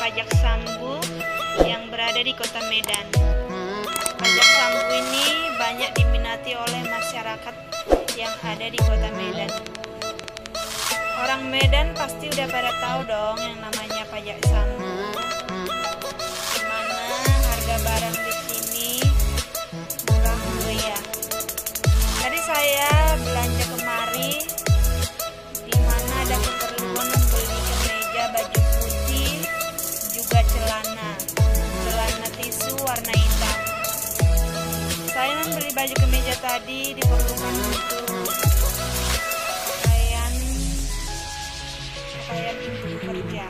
pajak sambu yang berada di kota Medan. Pajak sambu ini banyak diminati oleh masyarakat yang ada di kota Medan. Orang Medan pasti udah pada tahu dong yang namanya pajak sambu. Membeli baju kemeja tadi diperlukan untuk pakaian pakaian untuk kerja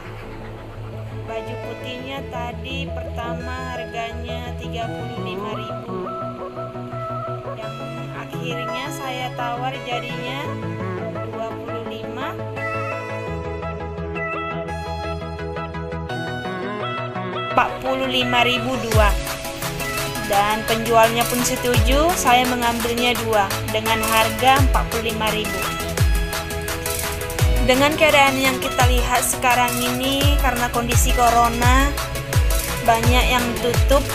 baju putihnya tadi pertama harganya 35.000 yang akhirnya saya tawar jadinya 25 45.002 dan penjualnya pun setuju saya mengambilnya dua dengan harga 45.000 dengan keadaan yang kita lihat sekarang ini karena kondisi corona banyak yang tutup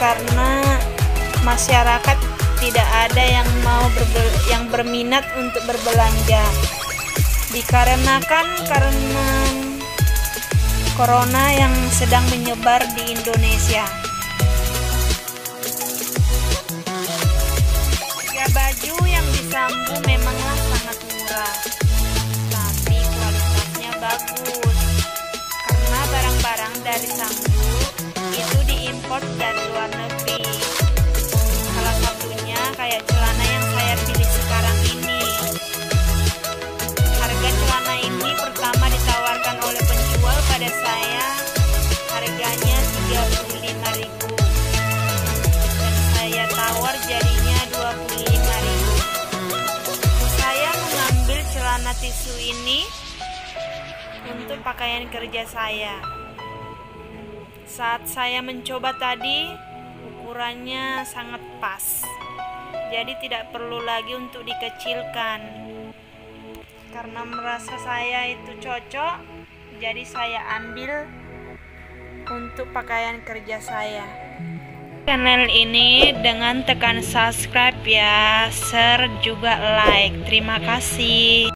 karena masyarakat tidak ada yang mau berbel yang berminat untuk berbelanja dikarenakan karena corona yang sedang menyebar di Indonesia. Disambu memanglah sangat murah, tapi kualitasnya bagus. Karena barang-barang dari sambu tisu ini untuk pakaian kerja saya. Saat saya mencoba tadi ukurannya sangat pas. Jadi tidak perlu lagi untuk dikecilkan. Karena merasa saya itu cocok jadi saya ambil untuk pakaian kerja saya. Channel ini dengan tekan subscribe ya. Share juga like. Terima kasih